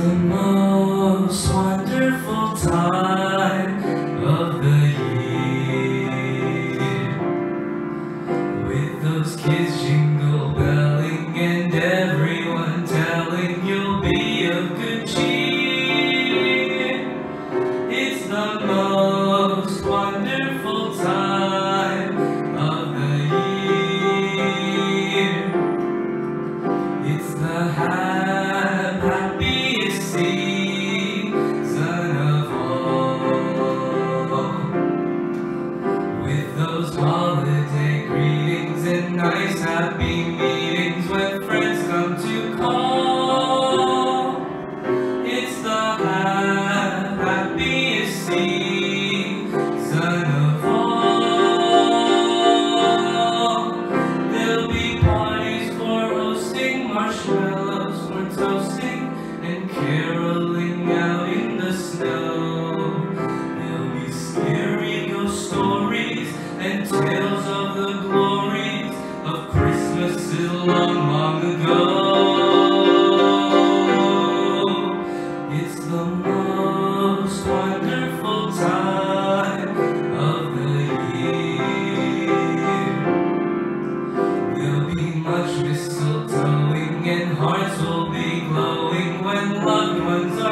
the most wonderful time of the year. With those kids jingle belling and everyone telling you'll be of good cheer. It's the most wonderful time happy meetings when friends come to call. It's the hap- happiest season of all. There'll be parties for hosting, marshmallows for toasting, and caroling still long, long ago. It's the most wonderful time of the year. There'll be much mistletoeing and hearts will be glowing when love ones are.